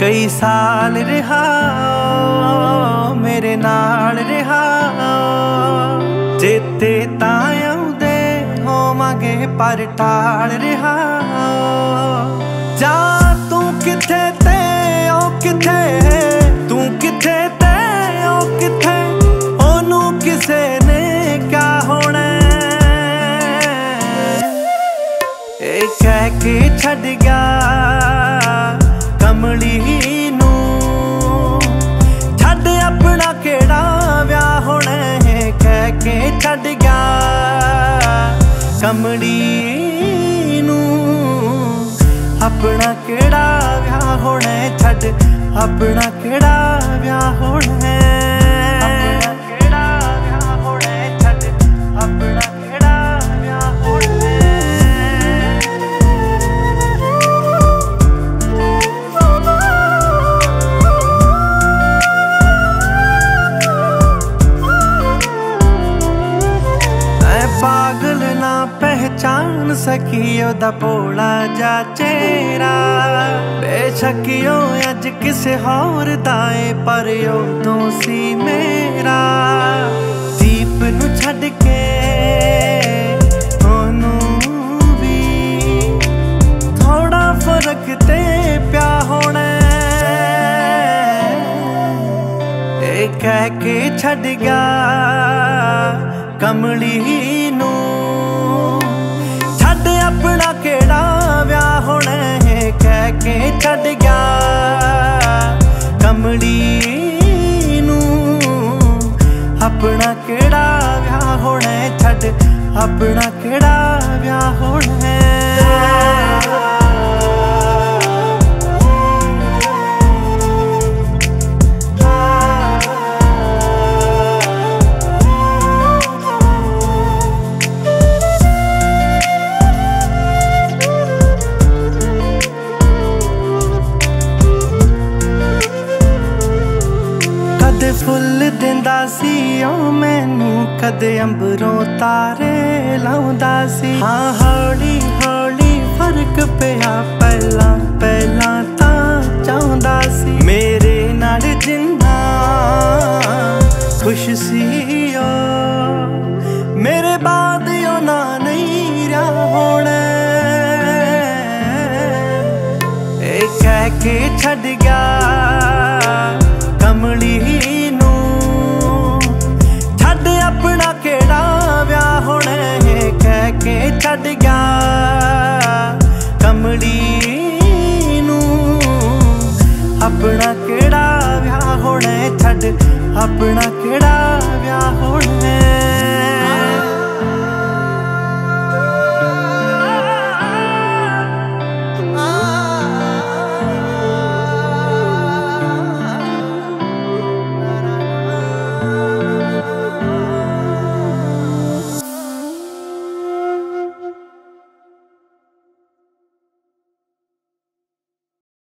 ਕਈ ਸਾਲ ਰਿਹਾ ਮੇਰੇ ਨਾਲ ਰਿਹਾ। ਜਿੱਤੇ ਤਾਂ ਆਉਂਦੇ ਹੋਵਾਂਗੇ ਪਰ ਟਾਲ ਰਿਹਾ। ਜਾ ਗਿਆ ਕਮਲੀ ਨੂੰ ਆਪਣਾ ਕਿਹੜਾ ਵਿਆਹ ਹੋਣਾ ਛੱਡ ਆਪਣਾ ਕਿਹੜਾ ਪਹਿਚਾਨ ਸਕੀ ਉਹਦਾ ਭੋਲਾ ਜਾ ਚਿਹਰਾ। ਬੇਸ਼ੱਕਿਓ ਅੱਜ ਕਿਸੇ ਹੋਰ ਦਾ ਏ ਪਰ ਉਦੋਂ ਸੀ ਮੇਰਾ। ਦੀਪ ਨੂੰ ਛੱਡ ਕੇ ਉਹਨੂੰ ਵੀ ਥੋੜਾ ਫ਼ਰਕ ਤੇ ਪਿਆ ਹੋਣਾ। ਇਹ ਕਹਿ ਕੇ ਛੱਡ ਗਿਆ ਕਮਲੀ ਨੂੰ। ਕਿਹੜਾ ਵਿਆਹ ਹੋਣਾ ਹੈ? ਕਹਿ ਕੇ ਛੱਡ ਗਿਆ ਕਮਲੀ ਨੂੰ। ਆਪਣਾ ਕਿਹੜਾ ਵਿਆਹ ਹੋਣਾ ਛੱਡ। ਆਪਣਾ ਕਿਹੜਾ ਵਿਆਹ ਹੋਣਾ ਕਦੇ ਫੁੱਲ ਦਿੰਦਾ ਸੀ, ਉਹ ਮੈਨੂੰ ਕਦੇ ਅੰਬਰੋਂ ਤਾਰੇ ਲਾਉਂਦਾ ਸੀ। ਹਾਂ, ਹੌਲੀ ਹੌਲੀ ਫ਼ਰਕ ਪਿਆ, ਪਹਿਲਾਂ ਪਹਿਲਾਂ ਤਾਂ ਚਾਹੁੰਦਾ ਸੀ। ਮੇਰੇ ਨਾਲ ਜਿੰਨਾ ਖੁਸ਼ ਸੀ, ਉਹ ਮੇਰੇ ਬਾਅਦ ਉਹ ਨਾ ਨਹੀਂ ਰਿਹਾ ਹੋਣਾ। ਇਹ ਕਹਿ ਕੇ ਛੱਡ ਗਿਆ। ਛੱਡ ਗਿਆ ਕਮਲੀ ਨੂੰ। ਆਪਣਾ ਕਿਹੜਾ ਵਿਆਹ ਹੋਣਾ ਛੱਡ ਆਪਣਾ ਕਿਹੜਾ